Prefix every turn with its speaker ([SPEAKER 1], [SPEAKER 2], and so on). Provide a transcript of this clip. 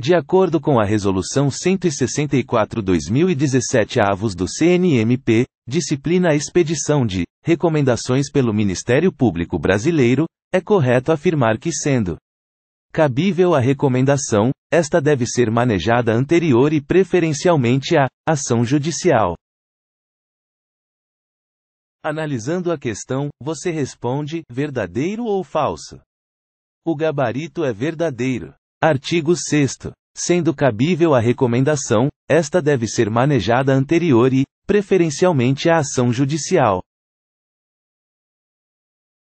[SPEAKER 1] De acordo com a Resolução 164-2017 avos do CNMP, disciplina a expedição de recomendações pelo Ministério Público Brasileiro, é correto afirmar que sendo cabível a recomendação, esta deve ser manejada anterior e preferencialmente à ação judicial. Analisando a questão, você responde verdadeiro ou falso. O gabarito é verdadeiro. Artigo 6 Sendo cabível a recomendação, esta deve ser manejada anterior e, preferencialmente à ação judicial.